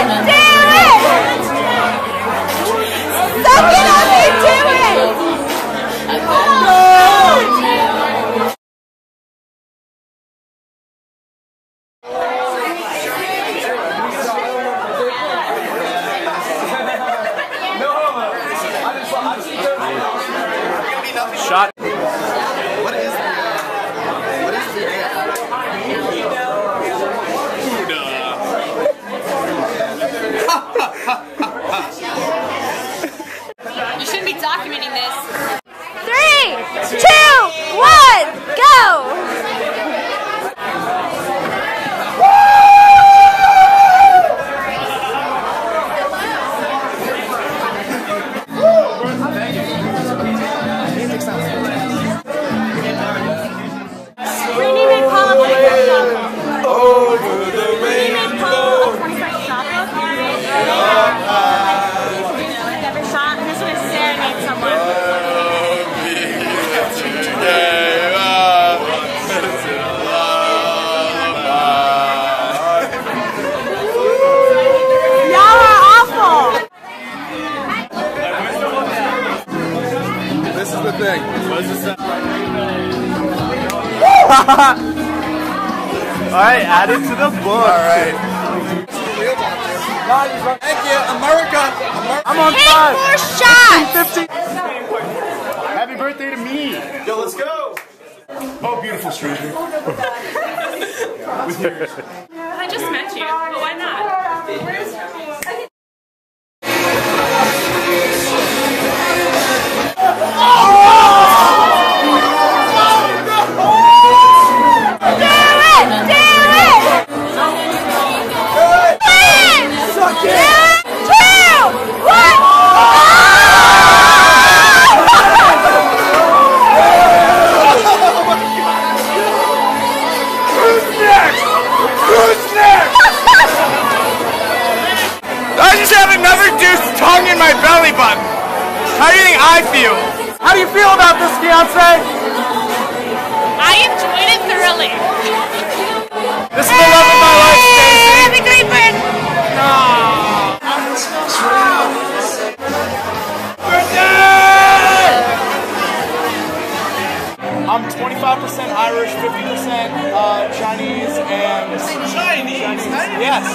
it! Alright, add it to the book. Alright. Thank you, America. America. I'm on Take five. more shots. 15. Happy birthday to me. Yo, let's go. Oh, beautiful stranger. I just met you, but why not? About this, fiance? I enjoyed it thoroughly. This is the love of my life, Stacy. Happy great birthday. I'm 25% Irish, 50% uh, Chinese, and Chinese. Yes,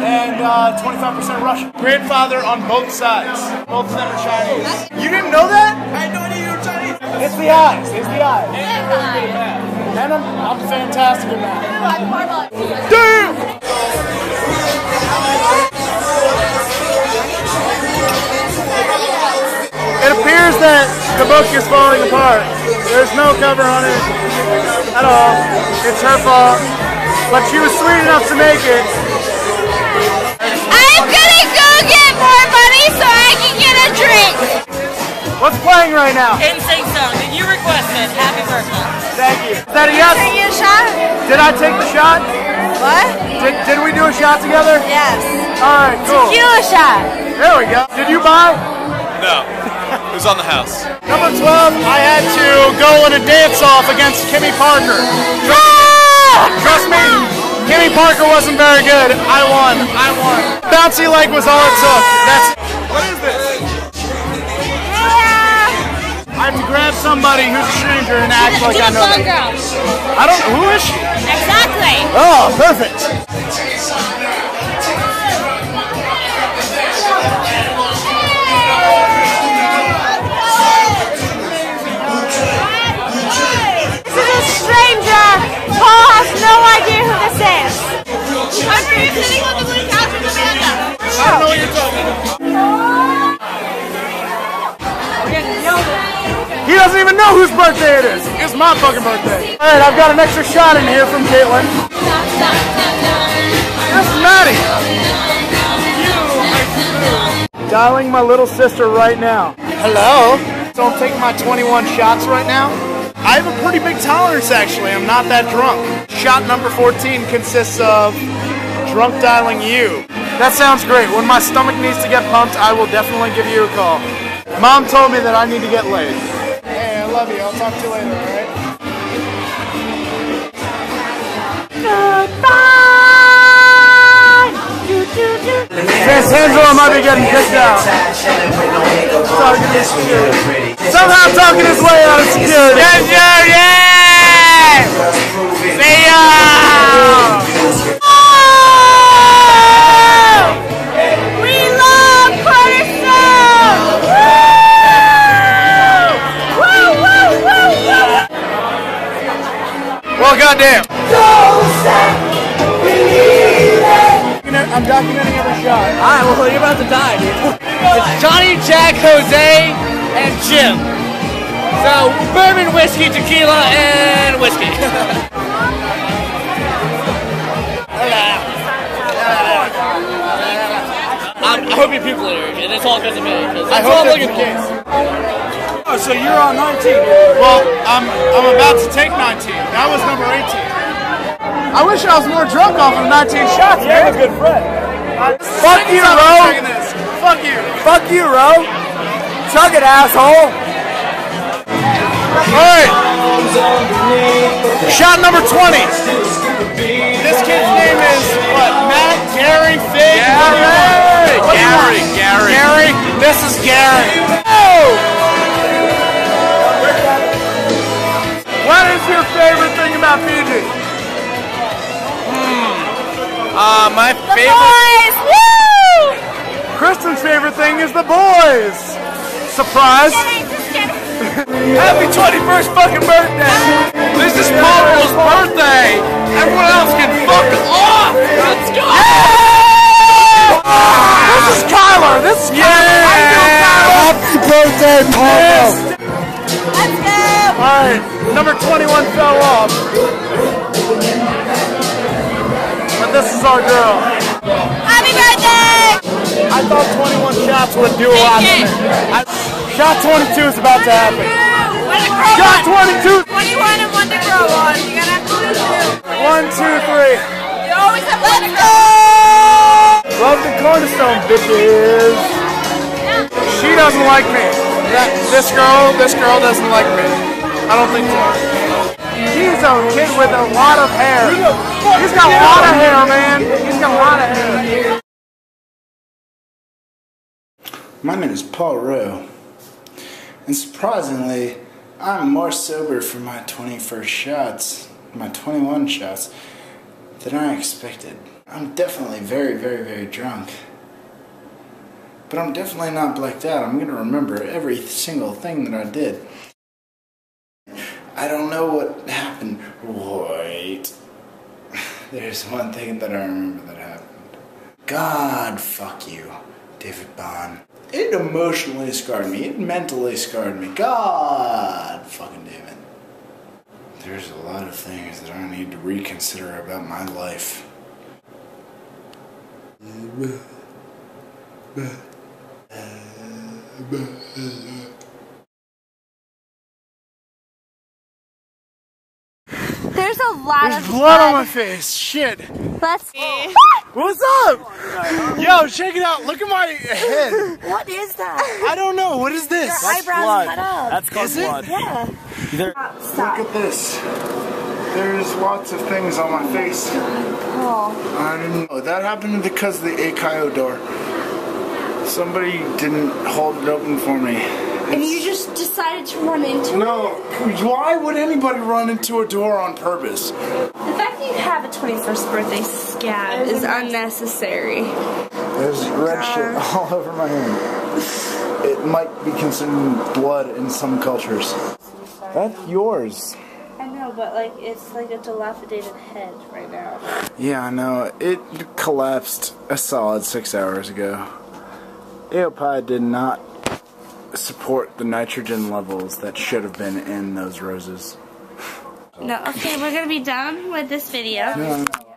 and uh, 25% Russian. Grandfather on both sides. Both of them are Chinese. You didn't know that? I had no idea you were Chinese. It's the eyes. It's the eyes. And I'm, I'm fantastic at that. Damn! It appears that the book is falling apart. There's no cover on it at all. It's her fault. But she was sweet enough to make it. I'm gonna go get more money so I can get a drink. What's playing right now? Insane song. Did you request it? Happy birthday. Thank you. Is that a yes? Take you a shot? Did I take the shot? What? Did, did we do a shot together? Yes. All right, cool. Tequila shot. There we go. Did you buy? No. It was on the house. Number 12, I had to go in a dance-off against Kimmy Parker. Ah! Trust me, Kimmy Parker wasn't very good. I won. I won. Bouncy leg was all it took. That's. What is this? I have to grab somebody who's a stranger and act like I know them. girl. I don't. Who is she? Exactly. Oh, perfect. This is a stranger. Paul has no idea who this is. Whose birthday it is. It's my fucking birthday. All right, I've got an extra shot in here from Caitlin. This is Maddie. Dialing my little sister right now. Hello. So I'm taking my 21 shots right now. I have a pretty big tolerance actually. I'm not that drunk. Shot number 14 consists of drunk dialing you. That sounds great. When my stomach needs to get pumped, I will definitely give you a call. Mom told me that I need to get laid. Love you. I'll talk to you later, alright? Goodbye. Do, might be getting kicked out. Somehow talking his way out of security. I'm documenting every shot. Alright, well, you're about to die, dude. It's Johnny, Jack, Jose, and Jim. So, bourbon, whiskey, tequila, and whiskey. Um, I hope you people are, and it's all because of me. I that's hope all I'm that's looking the for. case. Oh, so you're on 19. Well, I'm I'm about to take 19. That was number 18. I wish I was more drunk off of 19 shots, man. a good friend. Fuck you, Ro. Fuck you. Fuck you, Ro. Chug it, asshole. All right. Shot number 20. This kid's name is what? Matt, Gary, Fig. Gary. What do you want? Gary, Gary. Gary. This is Gary. Oh! Uh, my favorite. Boys! Woo! Kristen's favorite thing is the boys. Surprise! Kidding, just kidding. Happy 21st fucking birthday! This is Pablo's birthday. Everyone else can fuck off. Let's go. This is Kyler. This is Kyler. How you doing, Kyler? Happy birthday, Pablo. Let's go! All right, number 21 fell off. This is our girl. Happy birthday! I thought 21 shots would do a lot. I, shot 22 is about to happen. Shot 22. 21 and one to grow on. You gotta have to do two. One, two, three. You always have one to grow Love the cornerstone, bitches. She doesn't like me. That, this girl, this girl doesn't like me. I don't think so. He's a kid with a lot of hair. He's got a lot of hair, man. He's got a lot of hair. My name is Paul Rowe, and surprisingly, I'm more sober for my 21st shots, my 21 shots, than I expected. I'm definitely very, very, very drunk. But I'm definitely not blacked out. I'm gonna remember every single thing that I did. I don't know what happened. Wait. There's one thing that I remember that happened. God fuck you, David Bond. It emotionally scarred me. It mentally scarred me. God fucking David. There's a lot of things that I need to reconsider about my life. a lot There's blood on my face. Shit. Let's. What's up? Yo, check it out. Look at my head. What is that? I don't know. What is this? Your eyebrows cut up. That's called Is it? blood. yeah. Look at this. There's lots of things on my face. Oh. I didn't know. That happened because of the Akaio door. Somebody didn't hold it open for me. And you just decided to run into No, why would anybody run into a door on purpose? The fact that you have a 21st birthday scab is unnecessary. There's red shit all over my hand. It might be considered blood in some cultures. That's yours. I know, but like it's like a dilapidated head right now. Yeah, I know. It collapsed a solid six hours ago. Eopai did not support the nitrogen levels that should have been in those roses. No, okay, we're gonna be done with this video. No, no,